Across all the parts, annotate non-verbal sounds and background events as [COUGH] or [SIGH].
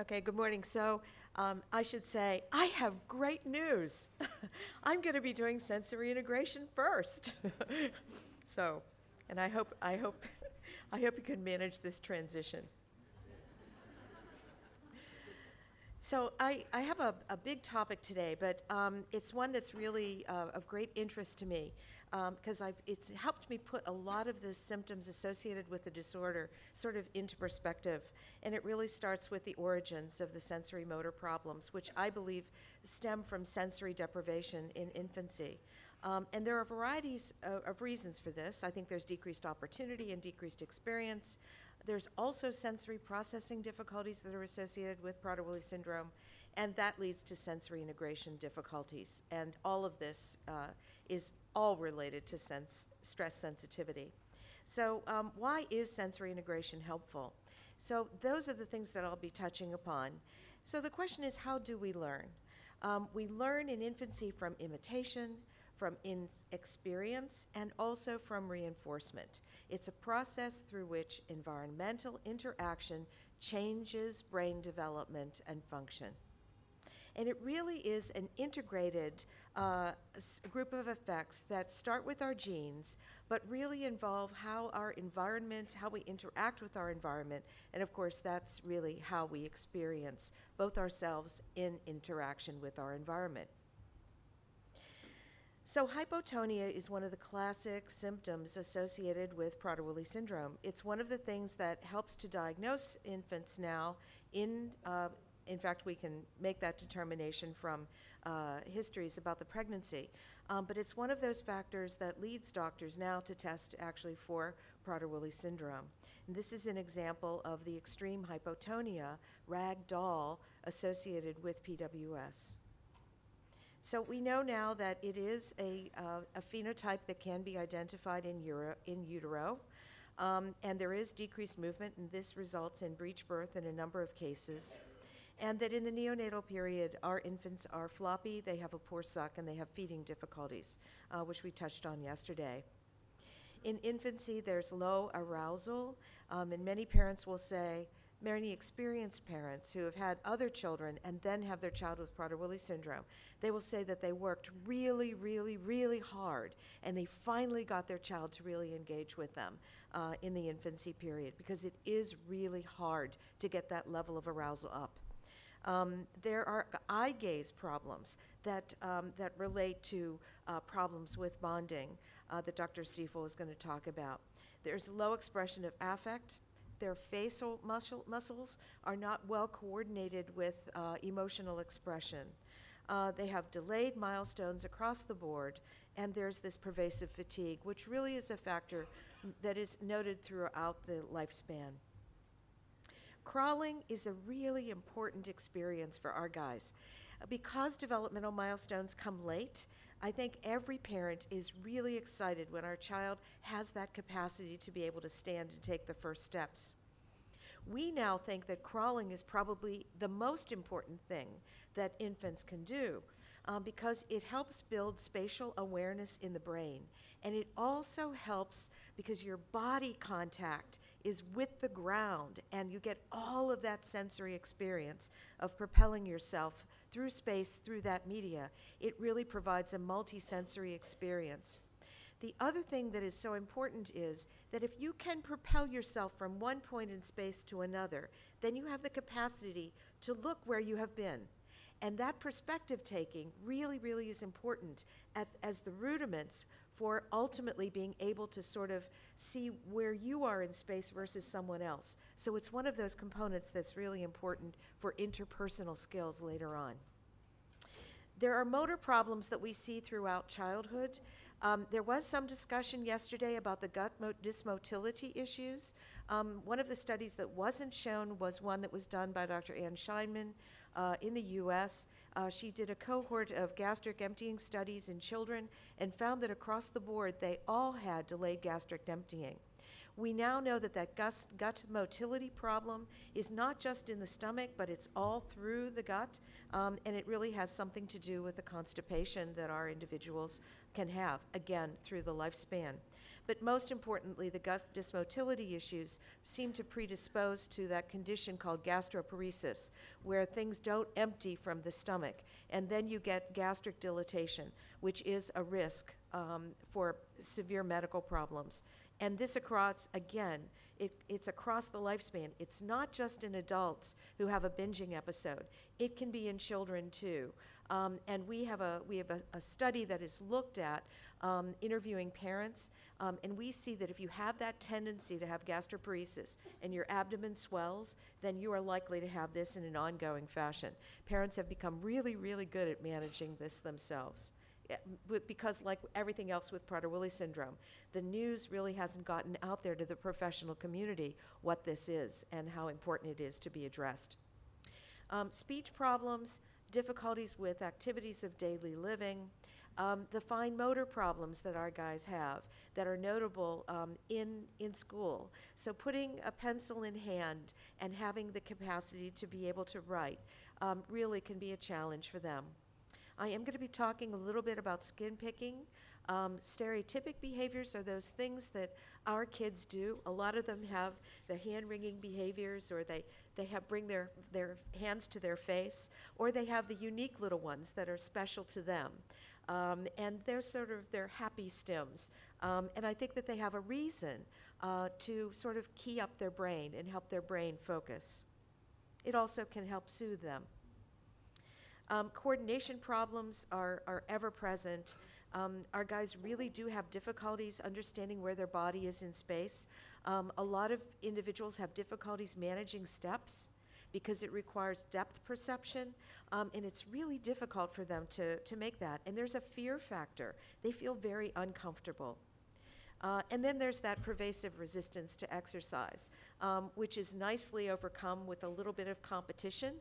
Okay, good morning. So um, I should say, I have great news. [LAUGHS] I'm going to be doing sensory integration first. [LAUGHS] so, and I hope, I hope, [LAUGHS] I hope you can manage this transition. So I, I have a, a big topic today, but um, it's one that's really uh, of great interest to me because um, it's helped me put a lot of the symptoms associated with the disorder sort of into perspective. And it really starts with the origins of the sensory motor problems, which I believe stem from sensory deprivation in infancy. Um, and there are varieties of, of, reasons for this. I think there's decreased opportunity and decreased experience. There's also sensory processing difficulties that are associated with Prader-Willi syndrome, and that leads to sensory integration difficulties. And all of this uh, is all related to sense, stress sensitivity. So um, why is sensory integration helpful? So those are the things that I'll be touching upon. So the question is, how do we learn? Um, we learn in infancy from imitation, from in experience, and also from reinforcement. It's a process through which environmental interaction changes brain development and function. And it really is an integrated uh, group of effects that start with our genes, but really involve how our environment, how we interact with our environment, and of course, that's really how we experience both ourselves in interaction with our environment. So, hypotonia is one of the classic symptoms associated with Prader-Willi syndrome. It's one of the things that helps to diagnose infants now in uh, in fact, we can make that determination from uh, histories about the pregnancy. Um, but it's one of those factors that leads doctors now to test actually for Prader-Willi syndrome. And this is an example of the extreme hypotonia, rag doll, associated with PWS. So we know now that it is a, uh, a phenotype that can be identified in, Euro, in utero. Um, and there is decreased movement, and this results in breech birth in a number of cases and that in the neonatal period, our infants are floppy, they have a poor suck, and they have feeding difficulties, uh, which we touched on yesterday. In infancy, there's low arousal, um, and many parents will say, many experienced parents who have had other children and then have their child with Prader-Willi syndrome, they will say that they worked really, really, really hard, and they finally got their child to really engage with them uh, in the infancy period because it is really hard to get that level of arousal up. Um, there are eye gaze problems that, um, that relate to uh, problems with bonding uh, that Dr. Stiefel is going to talk about. There's low expression of affect. Their facial muscle, muscles are not well coordinated with uh, emotional expression. Uh, they have delayed milestones across the board, and there's this pervasive fatigue, which really is a factor that is noted throughout the lifespan. Crawling is a really important experience for our guys. Because developmental milestones come late, I think every parent is really excited when our child has that capacity to be able to stand and take the first steps. We now think that crawling is probably the most important thing that infants can do um, because it helps build spatial awareness in the brain. And it also helps because your body contact is with the ground, and you get all of that sensory experience of propelling yourself through space, through that media. It really provides a multisensory experience. The other thing that is so important is that if you can propel yourself from one point in space to another, then you have the capacity to look where you have been. And that perspective taking really, really is important at, as the rudiments for ultimately being able to sort of see where you are in space versus someone else. So it's one of those components that's really important for interpersonal skills later on. There are motor problems that we see throughout childhood. Um, there was some discussion yesterday about the gut dysmotility issues. Um, one of the studies that wasn't shown was one that was done by Dr. Ann Scheimann uh, in the US. Uh, she did a cohort of gastric emptying studies in children and found that across the board they all had delayed gastric emptying. We now know that that gut motility problem is not just in the stomach, but it's all through the gut, um, and it really has something to do with the constipation that our individuals can have, again, through the lifespan. But most importantly, the gut dysmotility issues seem to predispose to that condition called gastroparesis, where things don't empty from the stomach, and then you get gastric dilatation, which is a risk um, for severe medical problems. And this across, again, it, it's across the lifespan. It's not just in adults who have a binging episode. It can be in children too. Um, and we have a we have a, a study that is looked at um, interviewing parents, um, and we see that if you have that tendency to have gastroparesis and your abdomen swells, then you are likely to have this in an ongoing fashion. Parents have become really, really good at managing this themselves. Because, like everything else with Prader-Willi syndrome, the news really hasn't gotten out there to the professional community what this is and how important it is to be addressed. Um, speech problems, difficulties with activities of daily living, um, the fine motor problems that our guys have that are notable um, in, in school. So putting a pencil in hand and having the capacity to be able to write um, really can be a challenge for them. I am going to be talking a little bit about skin picking. Um, stereotypic behaviors are those things that our kids do. A lot of them have the hand wringing behaviors, or they, they have bring their, their hands to their face, or they have the unique little ones that are special to them. Um, and they're sort of their happy stems. Um, and I think that they have a reason uh, to sort of key up their brain and help their brain focus. It also can help soothe them. Um, coordination problems are, are ever present. Um, our guys really do have difficulties understanding where their body is in space. Um, a lot of individuals have difficulties managing steps because it requires depth perception, um, and it's really difficult for them to, to make that. And there's a fear factor. They feel very uncomfortable. Uh, and then there's that pervasive resistance to exercise, um, which is nicely overcome with a little bit of competition.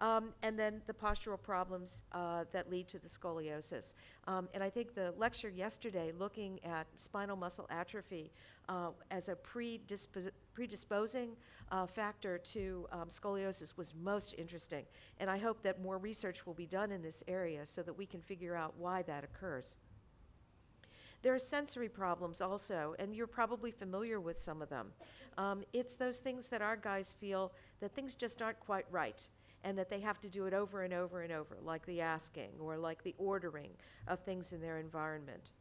Um, and then the postural problems uh, that lead to the scoliosis. Um, and I think the lecture yesterday, looking at spinal muscle atrophy uh, as a predispos predisposing uh, factor to um, scoliosis, was most interesting. And I hope that more research will be done in this area so that we can figure out why that occurs. There are sensory problems also, and you're probably familiar with some of them. Um, it's those things that our guys feel that things just aren't quite right and that they have to do it over and over and over, like the asking or like the ordering of things in their environment.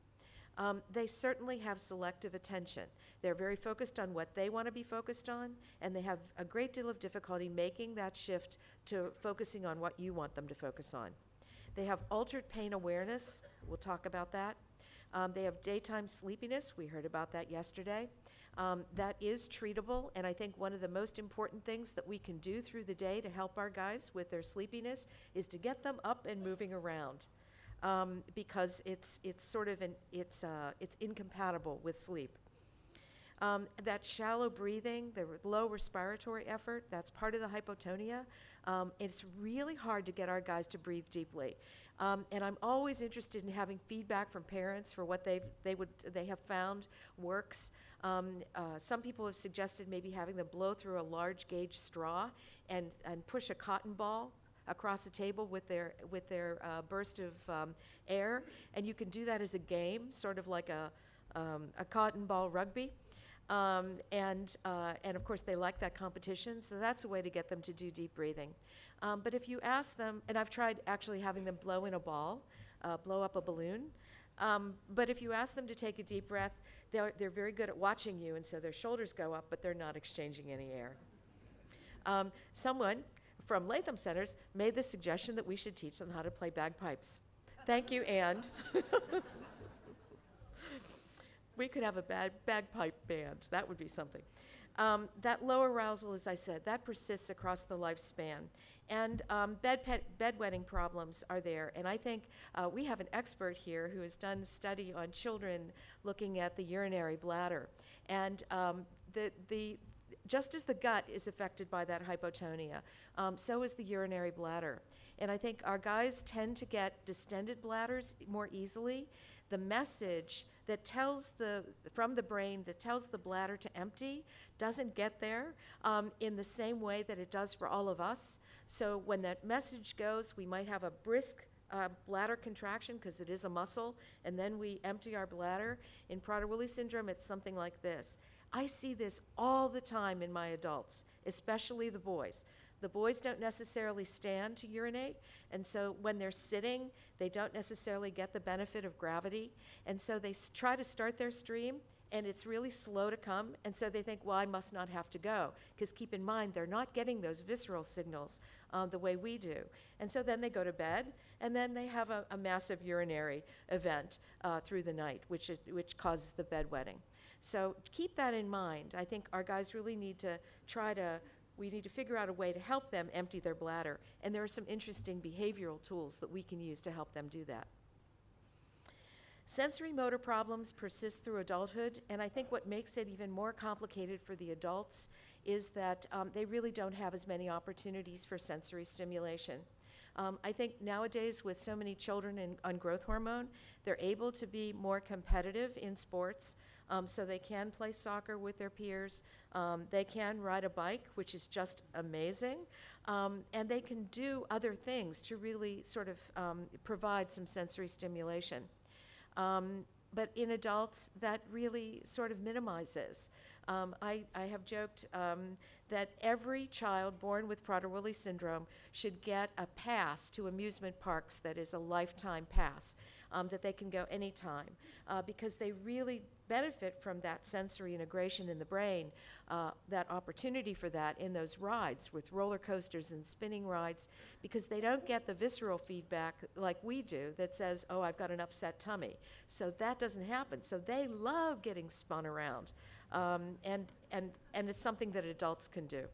Um, they certainly have selective attention. They're very focused on what they want to be focused on, and they have a great deal of difficulty making that shift to focusing on what you want them to focus on. They have altered pain awareness. We'll talk about that. Um, they have daytime sleepiness. We heard about that yesterday. Um, that is treatable, and I think one of the most important things that we can do through the day to help our guys with their sleepiness is to get them up and moving around. Um, because it's, it's sort of an, it's, uh, it's incompatible with sleep. Um, that shallow breathing, the low respiratory effort, that's part of the hypotonia. Um, it's really hard to get our guys to breathe deeply. Um, and I'm always interested in having feedback from parents for what they've, they, would, they have found works. Um, uh, some people have suggested maybe having them blow through a large gauge straw and, and push a cotton ball across the table with their, with their uh, burst of um, air. And you can do that as a game, sort of like a, um, a cotton ball rugby. Um, and, uh, and of course, they like that competition, so that's a way to get them to do deep breathing. Um, but if you ask them, and I've tried actually having them blow in a ball, uh, blow up a balloon, um, but if you ask them to take a deep breath, they're, they're very good at watching you, and so their shoulders go up, but they're not exchanging any air. Um, someone from Latham Centers made the suggestion that we should teach them how to play bagpipes. Thank you, and [LAUGHS] we could have a bad bagpipe band. That would be something. Um, that low arousal, as I said, that persists across the lifespan. And um, bed bedwetting problems are there. And I think uh, we have an expert here who has done study on children looking at the urinary bladder. And um, the, the, just as the gut is affected by that hypotonia, um, so is the urinary bladder. And I think our guys tend to get distended bladders more easily. The message that tells the, from the brain, that tells the bladder to empty, doesn't get there um, in the same way that it does for all of us. So when that message goes, we might have a brisk uh, bladder contraction because it is a muscle, and then we empty our bladder. In Prader-Willi syndrome, it's something like this. I see this all the time in my adults, especially the boys. The boys don't necessarily stand to urinate, and so when they're sitting, they don't necessarily get the benefit of gravity. And so they try to start their stream, and it's really slow to come. And so they think, well, I must not have to go. Because keep in mind, they're not getting those visceral signals um, the way we do. And so then they go to bed, and then they have a, a massive urinary event uh, through the night, which, which causes the bedwetting. So keep that in mind. I think our guys really need to try to we need to figure out a way to help them empty their bladder. And there are some interesting behavioral tools that we can use to help them do that. Sensory motor problems persist through adulthood, and I think what makes it even more complicated for the adults is that um, they really don't have as many opportunities for sensory stimulation. Um, I think nowadays, with so many children in, on growth hormone, they're able to be more competitive in sports. Um, so they can play soccer with their peers. Um, they can ride a bike, which is just amazing. Um, and they can do other things to really sort of um, provide some sensory stimulation. Um, but in adults, that really sort of minimizes. Um, I, I have joked that every child born with Prader-Willi syndrome should get a pass to amusement parks that is a lifetime pass, um, that they can go anytime, uh, because they really benefit from that sensory integration in the brain, uh, that opportunity for that in those rides with roller coasters and spinning rides, because they don't get the visceral feedback like we do that says, oh, I've got an upset tummy. So that doesn't happen. So they love getting spun around. Um, and, and, and it's something that adults can do.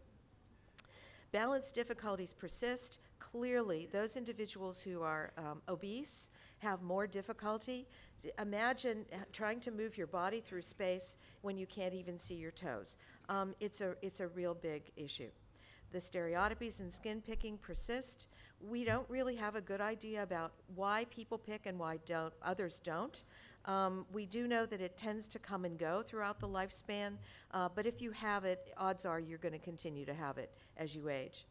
Balance difficulties persist. Clearly, those individuals who are um, obese have more difficulty. Imagine trying to move your body through space when you can't even see your toes. Um, it's, a, it's a real big issue. The stereotypies and skin picking persist. We don't really have a good idea about why people pick and why don't others don't. Um, we do know that it tends to come and go throughout the lifespan, uh, but if you have it, odds are you're going to continue to have it as you age.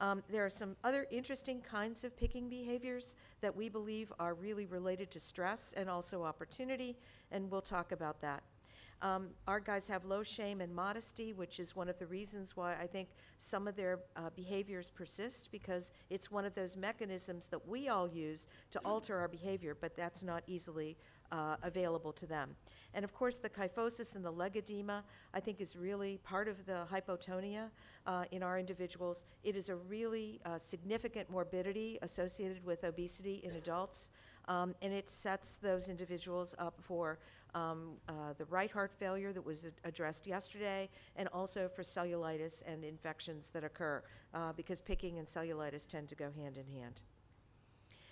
Um, there are some other interesting kinds of picking behaviors that we believe are really related to stress and also opportunity, and we'll talk about that. Um, our guys have low shame and modesty, which is one of the reasons why I think some of their uh, behaviors persist because it's one of those mechanisms that we all use to alter our behavior, but that's not easily uh, available to them. And of course, the kyphosis and the leg edema, I think, is really part of the hypotonia uh, in our individuals. It is a really uh, significant morbidity associated with obesity in adults, um, and it sets those individuals up for um, uh, the right heart failure that was addressed yesterday, and also for cellulitis and infections that occur, uh, because picking and cellulitis tend to go hand in hand.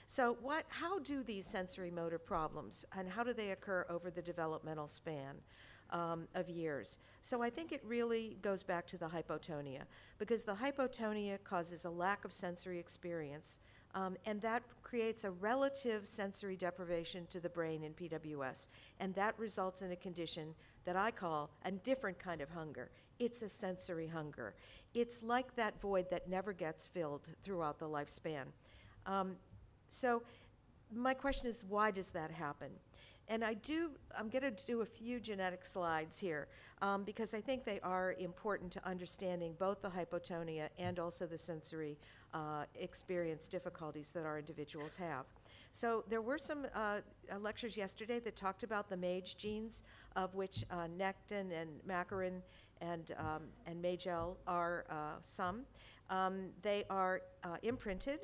So what, how do these sensory motor problems, and how do they occur over the developmental span um, of years? So I think it really goes back to the hypotonia, because the hypotonia causes a lack of sensory experience, um, and that creates a relative sensory deprivation to the brain in PWS, and that results in a condition that I call a different kind of hunger. It's a sensory hunger. It's like that void that never gets filled throughout the lifespan. Um, so my question is, why does that happen? And I do, I'm going to do a few genetic slides here um, because I think they are important to understanding both the hypotonia and also the sensory uh, experience difficulties that our individuals have. So there were some uh, uh lectures yesterday that talked about the MAGE genes, of which uh, necdin and makorin and, um, and MAGEL are uh, some. Um, they are uh, imprinted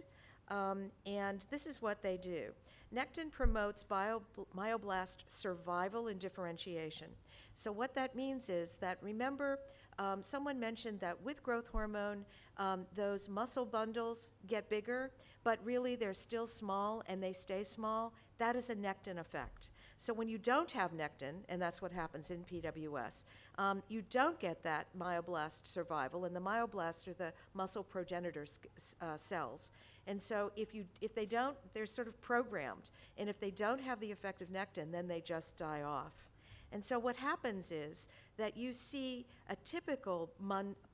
um, and this is what they do. Necdin promotes bio, myoblast survival and differentiation. So what that means is that, remember, um, someone mentioned that with growth hormone, um, those muscle bundles get bigger, but really they're still small and they stay small. That is a necdin effect. So when you don't have necdin, and that's what happens in PWS, um, you don't get that myoblast survival, and the myoblasts are the muscle progenitor uh, cells. And so if you, if they don't, they're sort of programmed. And if they don't have the effect of necdin, then they just die off. And so what happens is that you see a typical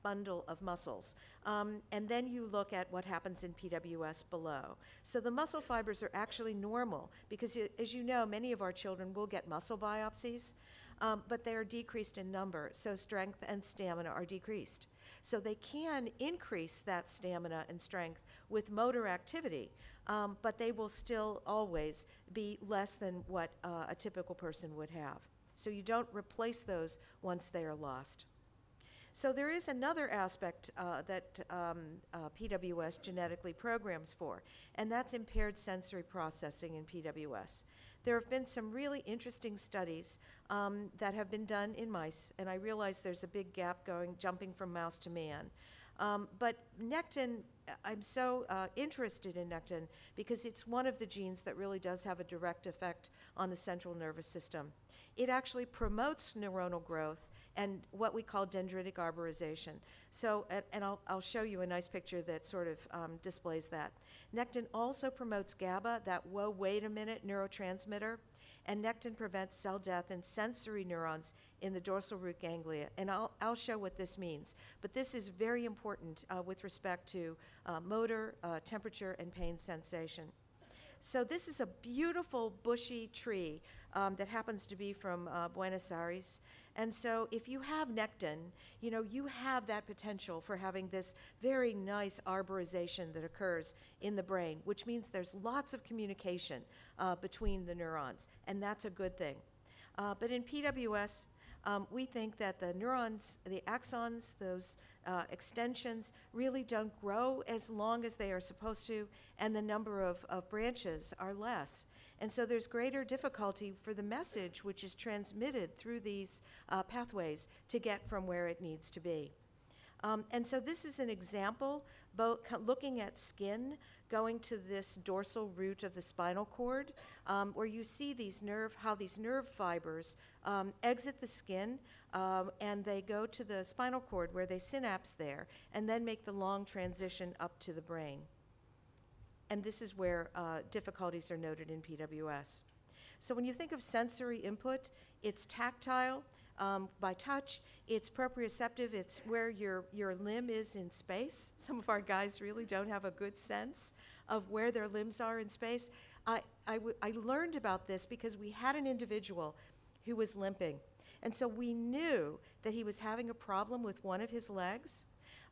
bundle of muscles, um, and then you look at what happens in PWS below. So the muscle fibers are actually normal because, you, as you know, many of our children will get muscle biopsies, um, but they are decreased in number, so strength and stamina are decreased. So they can increase that stamina and strength with motor activity, um, but they will still always be less than what uh, a typical person would have. So you don't replace those once they are lost. So there is another aspect uh, that um, uh, PWS genetically programs for, and that's impaired sensory processing in PWS. There have been some really interesting studies um, that have been done in mice, and I realize there's a big gap going, jumping from mouse to man. Um, but necdin, I'm so uh, interested in necdin because it's one of the genes that really does have a direct effect on the central nervous system it actually promotes neuronal growth and what we call dendritic arborization. So, and, I'll, I'll, show you a nice picture that sort of um, displays that. Necdin also promotes GABA, that whoa, wait a minute neurotransmitter, and necdin prevents cell death in sensory neurons in the dorsal root ganglia. And I'll, I'll show what this means. But this is very important uh, with respect to uh, motor, uh, temperature, and pain sensation. So this is a beautiful bushy tree um, that happens to be from uh, Buenos Aires. And so if you have necdin, you know, you have that potential for having this very nice arborization that occurs in the brain, which means there's lots of communication uh, between the neurons, and that's a good thing. Uh, but in PWS, um, we think that the neurons, the axons, those uh, extensions really don't grow as long as they are supposed to, and the number of, of branches are less. And so there's greater difficulty for the message which is transmitted through these uh, pathways to get from where it needs to be. Um, and so this is an example, both looking at skin going to this dorsal root of the spinal cord, um, where you see these nerve, how these nerve fibers um, exit the skin um, and they go to the spinal cord where they synapse there and then make the long transition up to the brain and this is where uh, difficulties are noted in PWS. So when you think of sensory input, it's tactile um, by touch, it's proprioceptive, it's where your, your limb is in space. [LAUGHS] Some of our guys really don't have a good sense of where their limbs are in space. I, I, I learned about this because we had an individual who was limping. And so we knew that he was having a problem with one of his legs.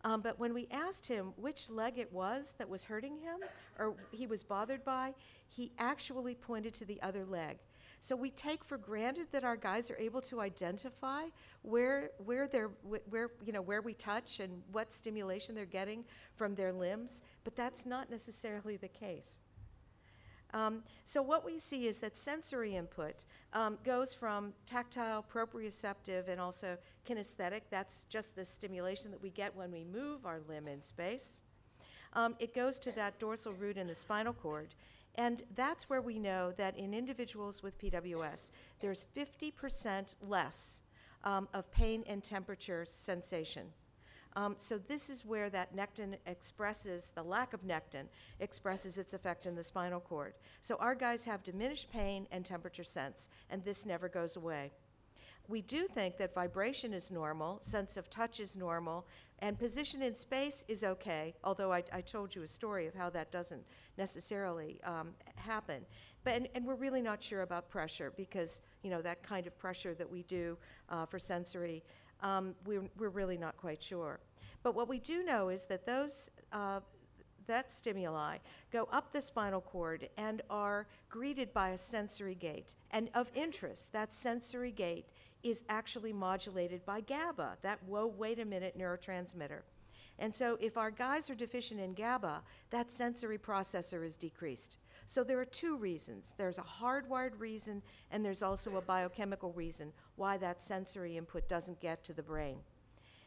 Um, but when we asked him which leg it was that was hurting him or he was bothered by, he actually pointed to the other leg. So we take for granted that our guys are able to identify where where they're where you know where we touch and what stimulation they're getting from their limbs, but that's not necessarily the case. Um, so what we see is that sensory input um, goes from tactile, proprioceptive, and also kinesthetic. That's just the stimulation that we get when we move our limb in space. Um, it goes to that dorsal root in the spinal cord. And that's where we know that in individuals with PWS, there's 50% less um, of pain and temperature sensation. Um, so this is where that necdin expresses, the lack of necdin expresses its effect in the spinal cord. So our guys have diminished pain and temperature sense, and this never goes away. We do think that vibration is normal, sense of touch is normal, and position in space is okay, although I, I told you a story of how that doesn't necessarily um, happen. But, and, and, we're really not sure about pressure because, you know, that kind of pressure that we do uh, for sensory um, we're, we're really not quite sure. But what we do know is that those uh, that stimuli go up the spinal cord and are greeted by a sensory gate. And of interest, that sensory gate is actually modulated by GABA, that whoa, wait a minute neurotransmitter. And so if our guys are deficient in GABA, that sensory processor is decreased. So there are two reasons. There's a hardwired reason, and there's also a biochemical reason why that sensory input doesn't get to the brain.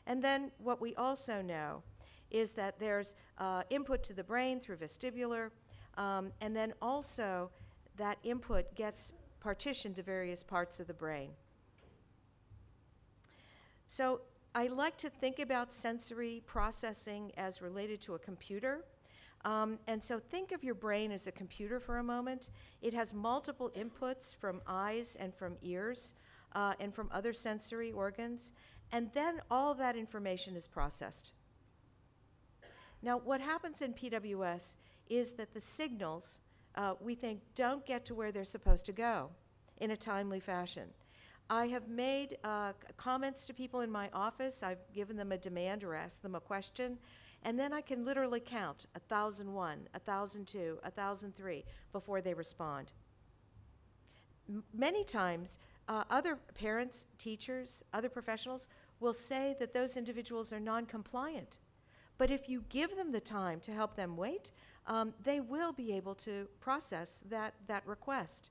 And then what we also know is that there's uh, input to the brain through vestibular, um, and then also that input gets partitioned to various parts of the brain. So I like to think about sensory processing as related to a computer. Um, and so think of your brain as a computer for a moment. It has multiple inputs from eyes and from ears uh, and from other sensory organs, and then all that information is processed. Now, what happens in PWS is that the signals, uh, we think, don't get to where they're supposed to go in a timely fashion. I have made uh, comments to people in my office. I've given them a demand or asked them a question, and then I can literally count 1,001, 1,002, 1,003 before they respond. M many times, uh, other parents, teachers, other professionals will say that those individuals are non compliant. But if you give them the time to help them wait, um, they will be able to process that, that request.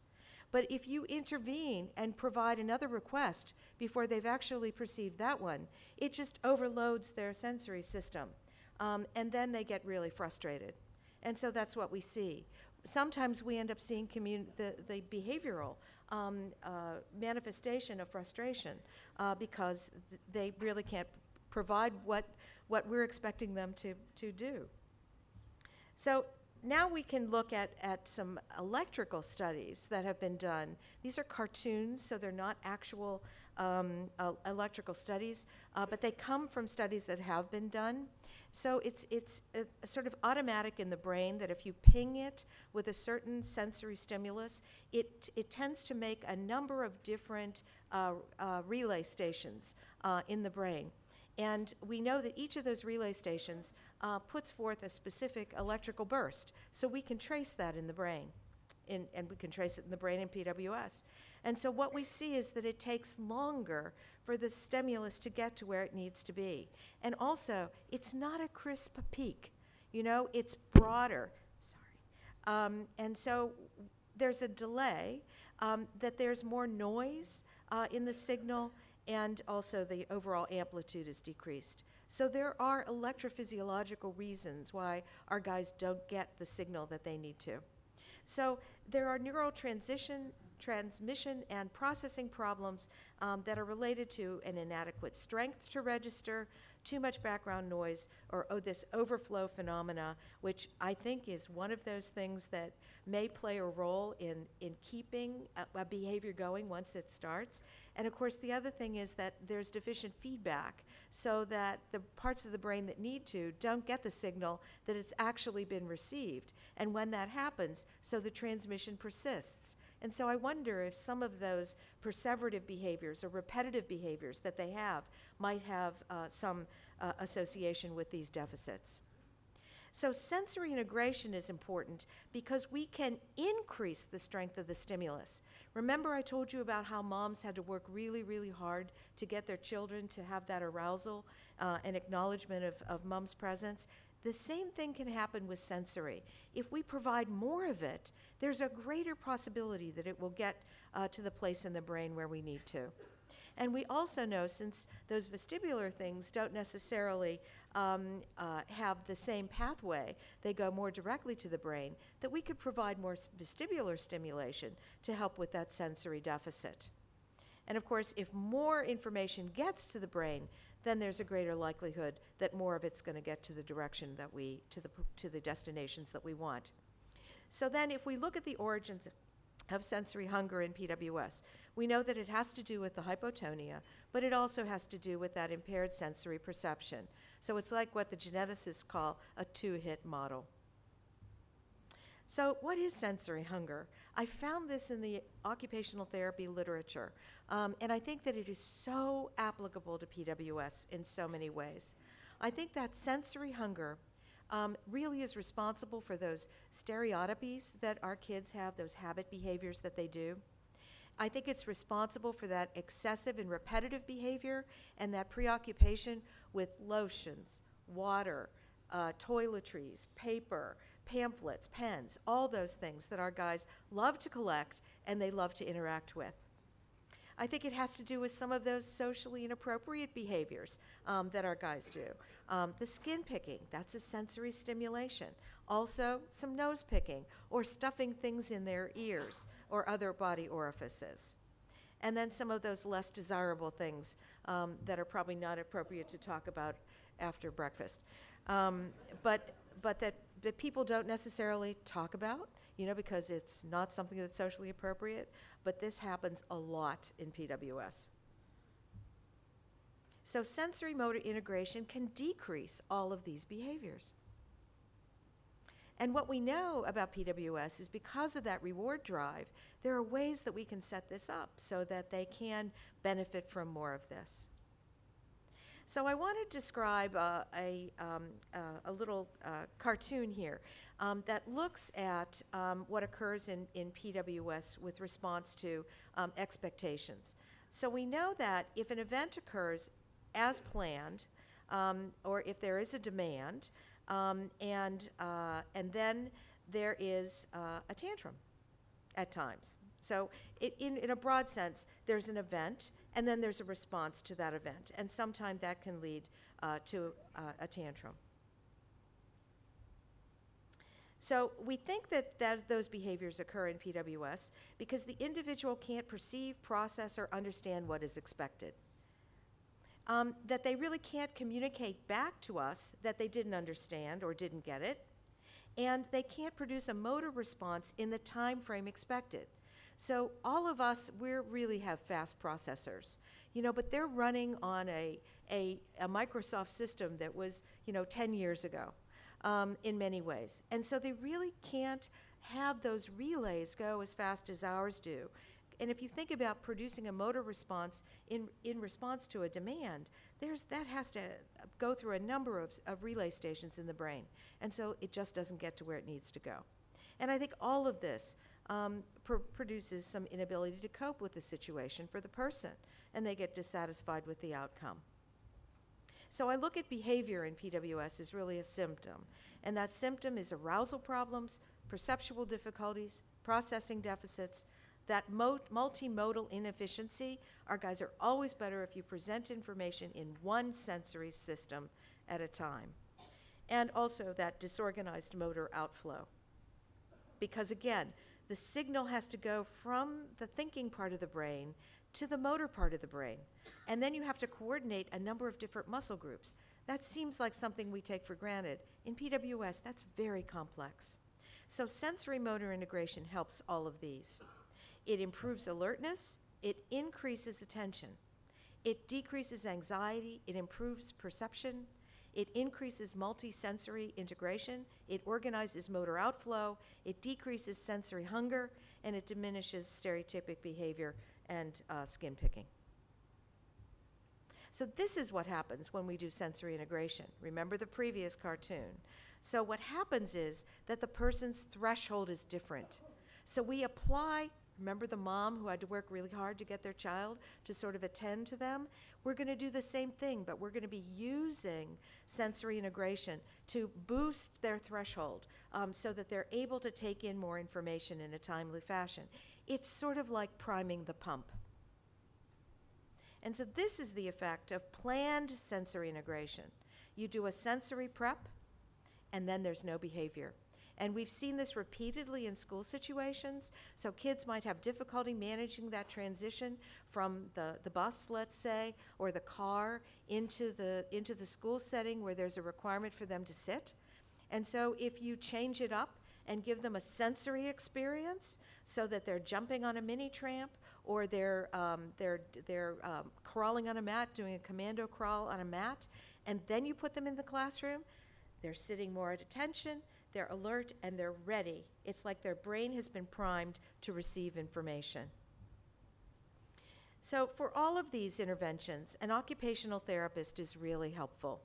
But if you intervene and provide another request before they've actually perceived that one, it just overloads their sensory system. Um, and then they get really frustrated. And so that's what we see. Sometimes we end up seeing the, the behavioral um, uh, manifestation of frustration uh, because th they really can't provide what, what we're expecting them to, to do. So now we can look at, at some electrical studies that have been done. These are cartoons, so they're not actual um, uh, electrical studies, uh, but they come from studies that have been done. So it's, it's a, a sort of automatic in the brain that if you ping it with a certain sensory stimulus, it, it tends to make a number of different uh, uh relay stations uh, in the brain. And we know that each of those relay stations uh, puts forth a specific electrical burst. So we can trace that in the brain, in, and we can trace it in the brain in PWS. And so what we see is that it takes longer for the stimulus to get to where it needs to be. And also, it's not a crisp peak. You know, it's broader. Sorry. Um, and so there's a delay, um, that there's more noise uh, in the signal, and also the overall amplitude is decreased. So there are electrophysiological reasons why our guys don't get the signal that they need to. So there are neural transition, transmission and processing problems um, that are related to an inadequate strength to register, too much background noise, or oh, this overflow phenomena, which I think is one of those things that may play a role in, in keeping a, a behavior going once it starts. And of course, the other thing is that there's deficient feedback so that the parts of the brain that need to don't get the signal that it's actually been received. And when that happens, so the transmission persists. And so I wonder if some of those perseverative behaviors or repetitive behaviors that they have might have uh, some uh, association with these deficits. So sensory integration is important because we can increase the strength of the stimulus. Remember I told you about how moms had to work really, really hard to get their children to have that arousal uh, and acknowledgement of, of mom's presence? The same thing can happen with sensory. If we provide more of it, there's a greater possibility that it will get uh, to the place in the brain where we need to. And we also know, since those vestibular things don't necessarily um, uh, have the same pathway, they go more directly to the brain, that we could provide more vestibular stimulation to help with that sensory deficit. And of course, if more information gets to the brain, then there's a greater likelihood that more of it's going to get to the direction that we, to the, to the destinations that we want. So then if we look at the origins of sensory hunger in PWS, we know that it has to do with the hypotonia, but it also has to do with that impaired sensory perception. So it's like what the geneticists call a two-hit model. So what is sensory hunger? I found this in the occupational therapy literature, um, and I think that it is so applicable to PWS in so many ways. I think that sensory hunger um, really is responsible for those stereotypies that our kids have, those habit behaviors that they do. I think it's responsible for that excessive and repetitive behavior and that preoccupation with lotions, water, uh, toiletries, paper, pamphlets, pens, all those things that our guys love to collect and they love to interact with. I think it has to do with some of those socially inappropriate behaviors um, that our guys do. Um, the skin picking, that's a sensory stimulation. Also, some nose picking or stuffing things in their ears or other body orifices. And then some of those less desirable things um, that are probably not appropriate to talk about after breakfast. Um, but, but that that people don't necessarily talk about, you know, because it's not something that's socially appropriate, but this happens a lot in PWS. So sensory motor integration can decrease all of these behaviors. And what we know about PWS is because of that reward drive, there are ways that we can set this up so that they can benefit from more of this. So I want to describe uh, a, um, uh, a little uh, cartoon here um, that looks at um, what occurs in, in PWS with response to um, expectations. So we know that if an event occurs as planned, um, or if there is a demand, um, and, uh, and then there is uh, a tantrum at times. So, it, in, in a broad sense, there's an event, and then there's a response to that event. And sometimes that can lead uh, to uh, a tantrum. So we think that, that those behaviors occur in PWS because the individual can't perceive, process, or understand what is expected um, that they really can't communicate back to us that they didn't understand or didn't get it, and they can't produce a motor response in the time frame expected. So all of us, we really have fast processors, you know, but they're running on a, a, a Microsoft system that was, you know, 10 years ago um, in many ways. And so they really can't have those relays go as fast as ours do. And if you think about producing a motor response in, in response to a demand, there's, that has to go through a number of, of relay stations in the brain. And so it just doesn't get to where it needs to go. And I think all of this um, pr produces some inability to cope with the situation for the person, and they get dissatisfied with the outcome. So I look at behavior in PWS as really a symptom, and that symptom is arousal problems, perceptual difficulties, processing deficits, that multimodal inefficiency, our guys are always better if you present information in one sensory system at a time. And also that disorganized motor outflow. Because again, the signal has to go from the thinking part of the brain to the motor part of the brain. And then you have to coordinate a number of different muscle groups. That seems like something we take for granted. In PWS, that's very complex. So sensory motor integration helps all of these. It improves alertness, it increases attention, it decreases anxiety, it improves perception, it increases multisensory integration, it organizes motor outflow, it decreases sensory hunger, and it diminishes stereotypic behavior and uh, skin picking. So this is what happens when we do sensory integration. Remember the previous cartoon. So what happens is that the person's threshold is different. So we apply Remember the mom who had to work really hard to get their child to sort of attend to them? We're going to do the same thing, but we're going to be using sensory integration to boost their threshold um, so that they're able to take in more information in a timely fashion. It's sort of like priming the pump. And so this is the effect of planned sensory integration. You do a sensory prep, and then there's no behavior. And we've seen this repeatedly in school situations. So kids might have difficulty managing that transition from the, the bus, let's say, or the car into the, into the school setting where there's a requirement for them to sit. And so if you change it up and give them a sensory experience so that they're jumping on a mini tramp or they're, um, they're, they're um, crawling on a mat, doing a commando crawl on a mat, and then you put them in the classroom, they're sitting more at attention, they're alert, and they're ready. It's like their brain has been primed to receive information. So, for all of these interventions, an occupational therapist is really helpful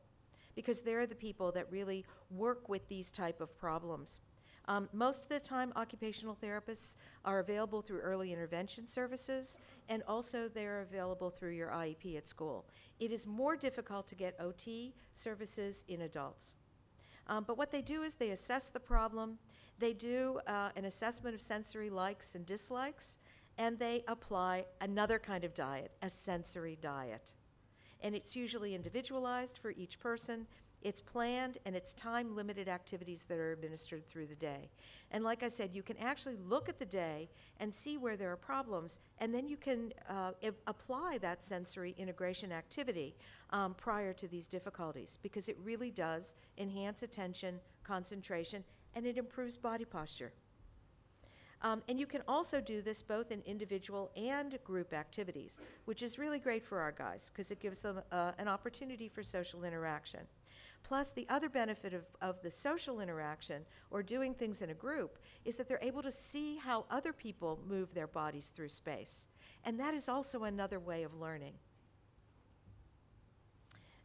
because they're the people that really work with these type of problems. Um, most of the time, occupational therapists are available through early intervention services, and also they're available through your IEP at school. It is more difficult to get OT services in adults. Um, but what they do is they assess the problem, they do uh, an assessment of sensory likes and dislikes, and they apply another kind of diet, a sensory diet. And it's usually individualized for each person, It's planned and it's time-limited activities that are administered through the day. And like I said, you can actually look at the day and see where there are problems, and then you can uh, apply that sensory integration activity um, prior to these difficulties, because it really does enhance attention, concentration, and it improves body posture. Um, and you can also do this both in individual and group activities, which is really great for our guys because it gives them uh, an opportunity for social interaction. Plus, the other benefit of, of the social interaction or doing things in a group is that they're able to see how other people move their bodies through space. And that is also another way of learning.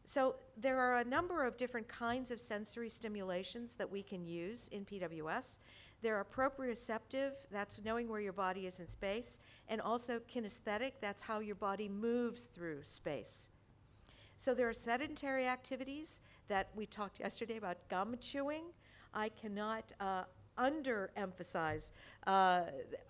So there are a number of different kinds of sensory stimulations that we can use in PWS. There are proprioceptive, that's knowing where your body is in space, and also kinesthetic, that's how your body moves through space. So there are sedentary activities that we talked yesterday about gum chewing. I cannot uh, underemphasize, uh,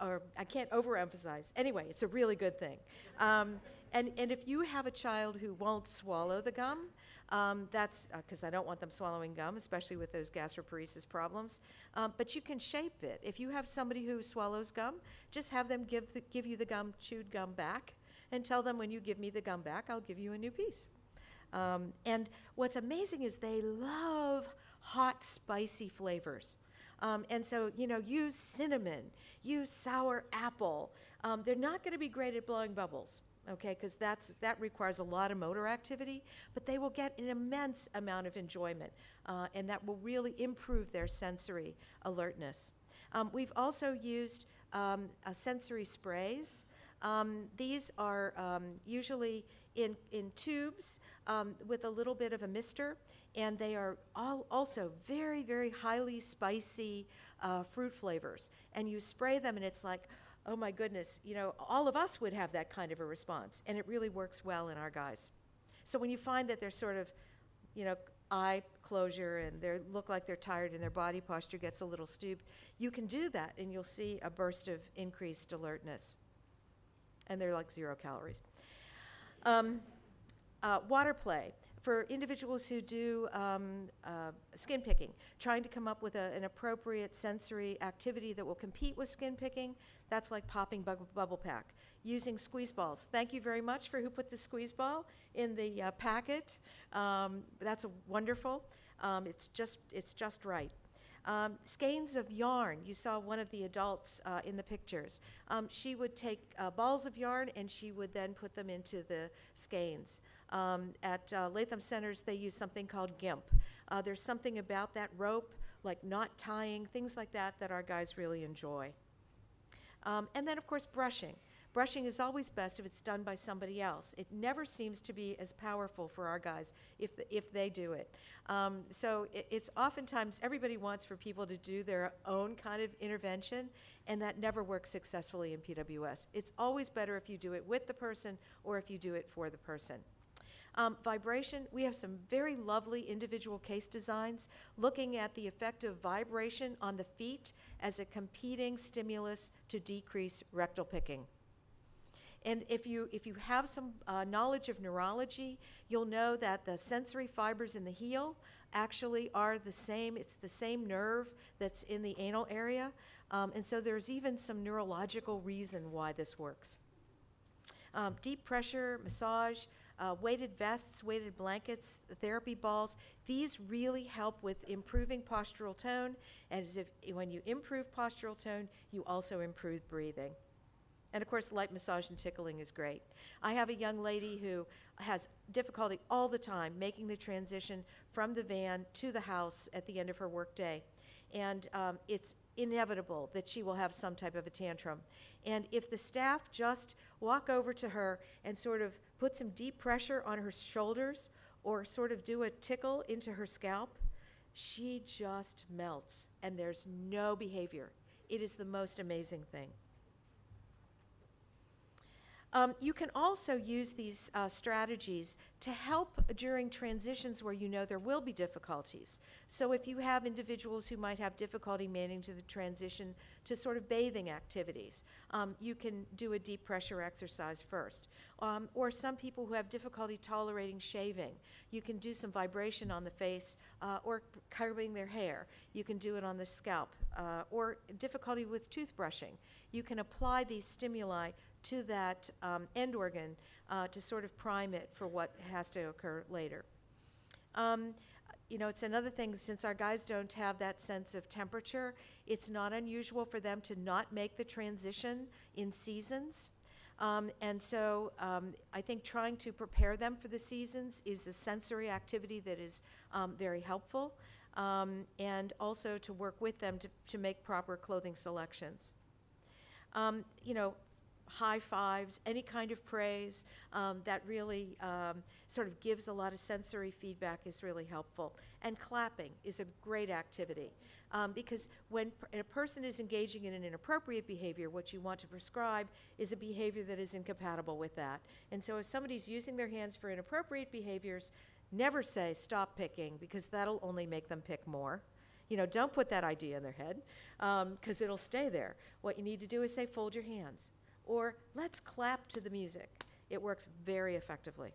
or I can't overemphasize. Anyway, it's a really good thing. Um, and, and if you have a child who won't swallow the gum, um, that's because I don't want them swallowing gum, especially with those gastroparesis problems. Um, but you can shape it. If you have somebody who swallows gum, just have them give, the, give you the gum, chewed gum back, and tell them when you give me the gum back, I'll give you a new piece. Um, and what's amazing is they love hot, spicy flavors. Um, and so, you know, use cinnamon, use sour apple. Um, they're not going to be great at blowing bubbles, okay, because that's that requires a lot of motor activity. But they will get an immense amount of enjoyment, uh, and that will really improve their sensory alertness. Um, we've also used um, uh, sensory sprays. Um, these are um, usually in, in tubes um, with a little bit of a mister, and they are all also very, very highly spicy uh, fruit flavors. And you spray them, and it's like, oh my goodness, you know, all of us would have that kind of a response, and it really works well in our guys. So when you find that they're sort of, you know, eye closure and they look like they're tired and their body posture gets a little stooped, you can do that, and you'll see a burst of increased alertness. And they're like zero calories. Um, uh, water play for individuals who do um, uh, skin picking, trying to come up with a, an appropriate sensory activity that will compete with skin picking. That's like popping bub- bubble pack. Using squeeze balls. Thank you very much for who put the squeeze ball in the uh, packet. Um, that's a wonderful. Um, it's just it's just right. Um, skeins of yarn. You saw one of the adults uh, in the pictures. Um, she would take uh, balls of yarn and she would then put them into the skeins. Um, at uh, Latham Centers, they use something called GIMP. Uh, there's something about that rope, like knot tying, things like that, that our guys really enjoy. Um, and then, of course, brushing. Brushing is always best if it's done by somebody else. It never seems to be as powerful for our guys if, the, if they do it. Um, so it, it's oftentimes everybody wants for people to do their own kind of intervention, and that never works successfully in PWS. It's always better if you do it with the person or if you do it for the person. Um, vibration, we have some very lovely individual case designs looking at the effect of vibration on the feet as a competing stimulus to decrease rectal picking. And if you, if you have some uh, knowledge of neurology, you'll know that the sensory fibers in the heel actually are the same. It's the same nerve that's in the anal area. Um, and so there's even some neurological reason why this works. Um, deep pressure, massage, uh, weighted vests, weighted blankets, therapy balls, these really help with improving postural tone. And as if when you improve postural tone, you also improve breathing. And of course, light massage and tickling is great. I have a young lady who has difficulty all the time making the transition from the van to the house at the end of her workday. And um, it's inevitable that she will have some type of a tantrum. And if the staff just walk over to her and sort of put some deep pressure on her shoulders or sort of do a tickle into her scalp, she just melts and there's no behavior. It is the most amazing thing. Um, you can also use these uh, strategies to help during transitions where you know there will be difficulties. So, if you have individuals who might have difficulty managing the transition to sort of bathing activities, um, you can do a deep pressure exercise first. Um, or some people who have difficulty tolerating shaving, you can do some vibration on the face uh, or combing their hair. You can do it on the scalp. Uh, or difficulty with toothbrushing. You can apply these stimuli to that um, end organ uh, to sort of prime it for what has to occur later. Um, you know, it's another thing, since our guys don't have that sense of temperature, it's not unusual for them to not make the transition in seasons. Um, and so um, I think trying to prepare them for the seasons is a sensory activity that is um, very helpful, um, and also to work with them to, to make proper clothing selections. Um, you know, high fives, any kind of praise um, that really um, sort of gives a lot of sensory feedback is really helpful. And clapping is a great activity um, because when a person is engaging in an inappropriate behavior, what you want to prescribe is a behavior that is incompatible with that. And so if somebody's using their hands for inappropriate behaviors, never say stop picking because that'll only make them pick more. You know, don't put that idea in their head because um, it'll stay there. What you need to do is say, fold your hands or let's clap to the music. It works very effectively.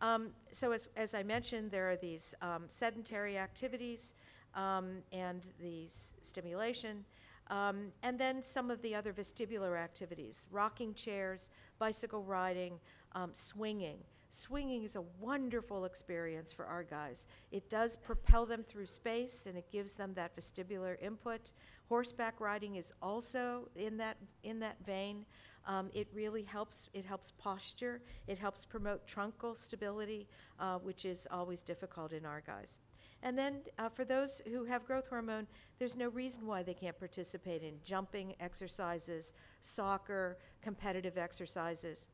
Um, so as, as I mentioned, there are these um, sedentary activities um, and these stimulation, um, and then some of the other vestibular activities, rocking chairs, bicycle riding, um, swinging. Swinging is a wonderful experience for our guys. It does propel them through space and it gives them that vestibular input. Horseback riding is also in that, in that vein. Um, it really helps, it helps posture, it helps promote truncal stability, uh, which is always difficult in our guys. And then uh, for those who have growth hormone, there's no reason why they can't participate in jumping exercises, soccer, competitive exercises.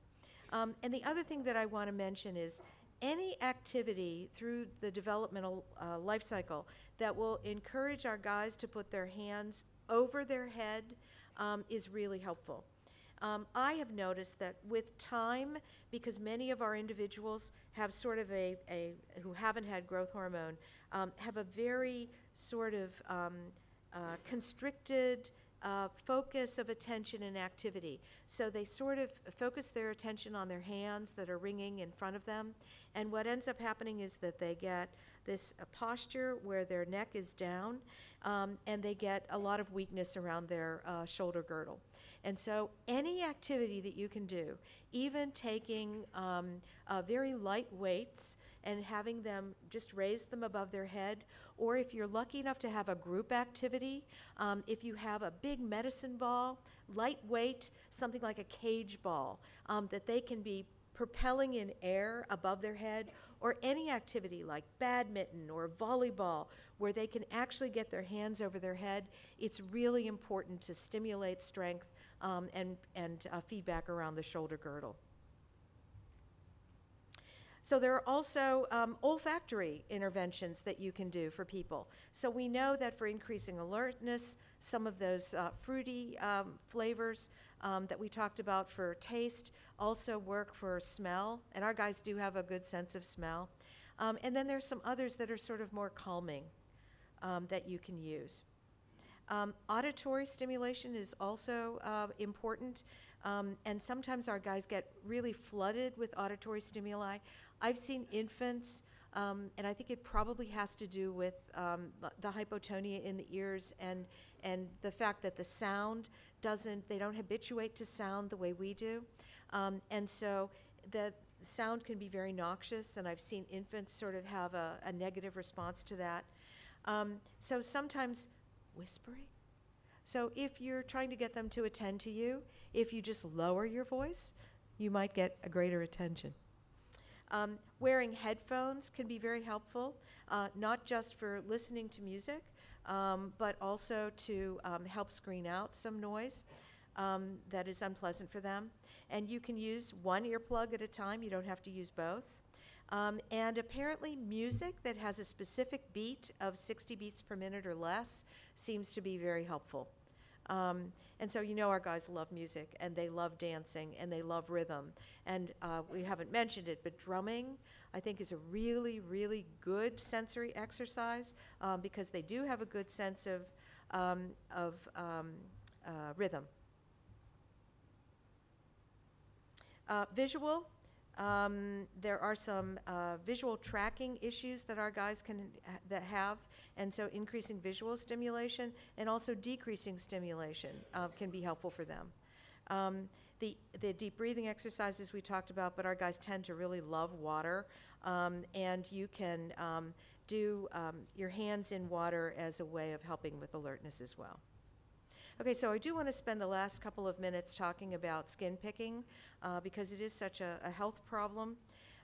Um, and the other thing that I want to mention is any activity through the developmental uh, life cycle that will encourage our guys to put their hands over their head um, is really helpful. Um, I have noticed that with time, because many of our individuals have sort of a, a who haven't had growth hormone, um, have a very sort of um, uh, constricted uh, focus of attention and activity. So they sort of focus their attention on their hands that are wringing in front of them. And what ends up happening is that they get this uh, posture where their neck is down um, and they get a lot of weakness around their uh, shoulder girdle. And so, any activity that you can do, even taking um, uh, very light weights and having them just raise them above their head, or if you're lucky enough to have a group activity, um, if you have a big medicine ball, lightweight, something like a cage ball, um, that they can be propelling in air above their head, or any activity like badminton or volleyball where they can actually get their hands over their head, it's really important to stimulate strength um, and, and uh, feedback around the shoulder girdle. So there are also um, olfactory interventions that you can do for people. So we know that for increasing alertness, some of those uh, fruity um, flavors um, that we talked about for taste also work for smell, and our guys do have a good sense of smell. Um, and then there's some others that are sort of more calming um, that you can use. Um, auditory stimulation is also uh, important, um, and sometimes our guys get really flooded with auditory stimuli. I've seen infants, um, and I think it probably has to do with um, the hypotonia in the ears and, and the fact that the sound doesn't, they don't habituate to sound the way we do. Um, and so the sound can be very noxious, and I've seen infants sort of have a, a negative response to that. Um, so sometimes whispering. So if you're trying to get them to attend to you, if you just lower your voice, you might get a greater attention. Um, wearing headphones can be very helpful, uh, not just for listening to music, um, but also to um, help screen out some noise um, that is unpleasant for them. And you can use one earplug at a time, you don't have to use both. Um, and apparently, music that has a specific beat of 60 beats per minute or less seems to be very helpful. Um, and so you know our guys love music and they love dancing and they love rhythm. And uh, we haven't mentioned it, but drumming, I think, is a really, really good sensory exercise um, because they do have a good sense of, um, of um, uh, rhythm. Uh, visual, um, there are some uh, visual tracking issues that our guys can ha- that have, and so increasing visual stimulation and also decreasing stimulation uh, can be helpful for them. Um, the the deep breathing exercises we talked about, but our guys tend to really love water, um, and you can um, do um, your hands in water as a way of helping with alertness as well. Okay, so I do want to spend the last couple of minutes talking about skin picking uh, because it is such a, a health problem.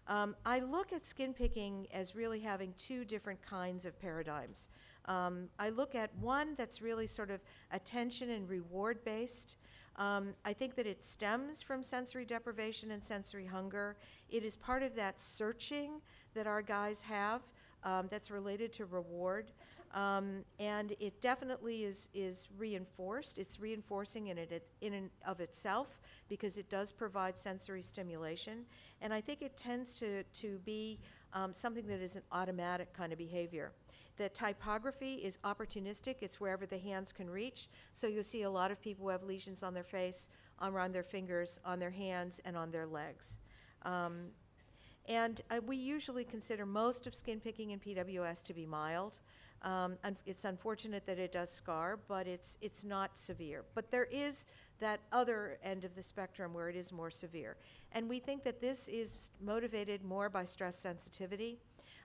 Um, I look at skin picking as really having two different kinds of paradigms. Um, I look at one that's really sort of attention and reward based. Um, I think that it stems from sensory deprivation and sensory hunger. It is part of that searching that our guys have um, that's related to reward. Um, and it definitely is, is reinforced. It's reinforcing in, it, in and of itself because it does provide sensory stimulation. And I think it tends to, to be um, something that is an automatic kind of behavior. The topography is opportunistic, it's wherever the hands can reach. So you'll see a lot of people who have lesions on their face, around their fingers, on their hands, and on their legs. Um, and uh, we usually consider most of skin picking in PWS to be mild. Um, un- it's unfortunate that it does scar, but it's it's not severe. But there is that other end of the spectrum where it is more severe, and we think that this is motivated more by stress sensitivity,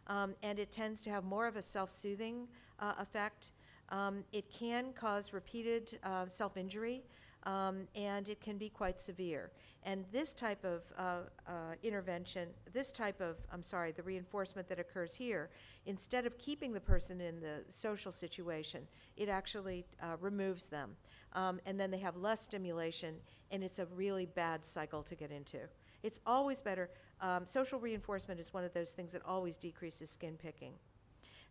um, and it tends to have more of a self-soothing uh, effect. Um, it can cause repeated uh, self-injury, um, and it can be quite severe. And this type of uh, uh, intervention, this type of, I'm sorry, the reinforcement that occurs here, instead of keeping the person in the social situation, it actually uh, removes them. Um, and then they have less stimulation, and it's a really bad cycle to get into. It's always better. Um, social reinforcement is one of those things that always decreases skin picking.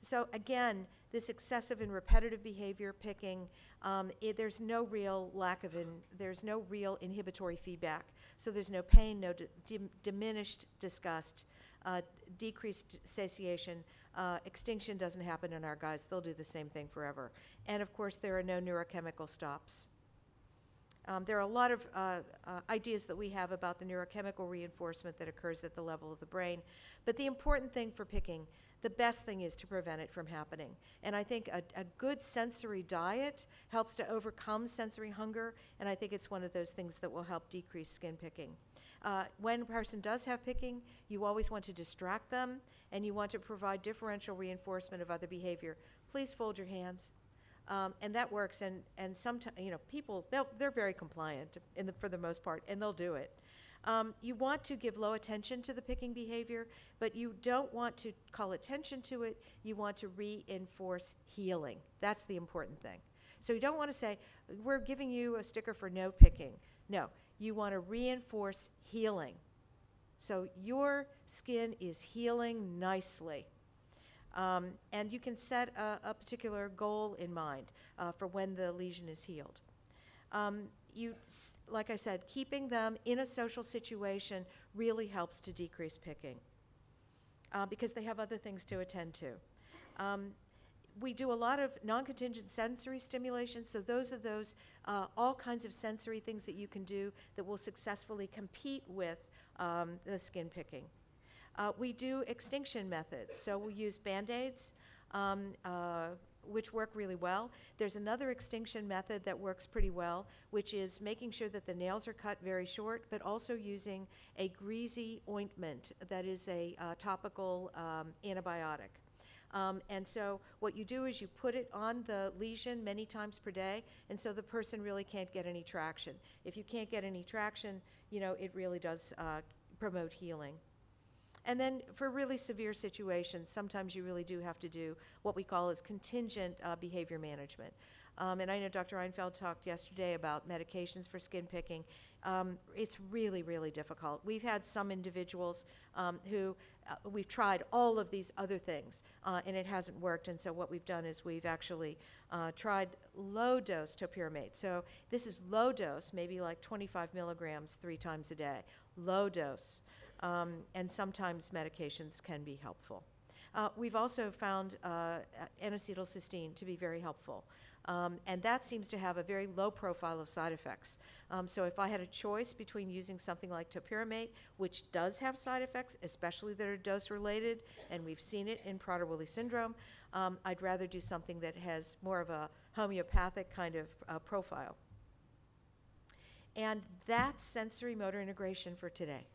So again, this excessive and repetitive behavior picking, um, it, there's no real lack of, in, there's no real inhibitory feedback. So there's no pain, no dim- diminished disgust, uh, decreased satiation. Uh, extinction doesn't happen in our guys. They'll do the same thing forever. And of course, there are no neurochemical stops. Um, there are a lot of uh, uh, ideas that we have about the neurochemical reinforcement that occurs at the level of the brain. But the important thing for picking, the best thing is to prevent it from happening. And I think a, a good sensory diet helps to overcome sensory hunger, and I think it's one of those things that will help decrease skin picking. Uh, when a person does have picking, you always want to distract them, and you want to provide differential reinforcement of other behavior. Please fold your hands. Um, and that works. And and sometimes you know people they're very compliant in the, for the most part, and they'll do it. Um, you want to give low attention to the picking behavior, but you don't want to call attention to it. You want to reinforce healing. That's the important thing. So you don't want to say we're giving you a sticker for no picking. No, you want to reinforce healing. So your skin is healing nicely. Um, and you can set a, a particular goal in mind uh, for when the lesion is healed. Um, you, like I said, keeping them in a social situation really helps to decrease picking uh, because they have other things to attend to. Um, we do a lot of non-contingent sensory stimulation, so those are those uh, all kinds of sensory things that you can do that will successfully compete with um, the skin picking. Uh, we do extinction methods, so we use band-aids, um, uh, which work really well. There's another extinction method that works pretty well, which is making sure that the nails are cut very short, but also using a greasy ointment that is a uh, topical um, antibiotic. Um, and so what you do is you put it on the lesion many times per day, and so the person really can't get any traction. If you can't get any traction, you know, it really does uh, promote healing. And then for really severe situations, sometimes you really do have to do what we call as contingent uh, behavior management. Um, and I know Dr. Einfeld talked yesterday about medications for skin picking. Um, it's really, really difficult. We've had some individuals um, who uh, we've tried all of these other things uh, and it hasn't worked. And so what we've done is we've actually uh, tried low dose topiramate. So this is low dose, maybe like 25 milligrams three times a day. Low dose. Um, and sometimes medications can be helpful. Uh, we've also found uh, N-acetylcysteine to be very helpful. Um, and that seems to have a very low profile of side effects. Um, so if I had a choice between using something like topiramate, which does have side effects, especially that are dose-related, and we've seen it in Prader-Willi syndrome, um, I'd rather do something that has more of a homeopathic kind of uh, profile. And that's sensory motor integration for today.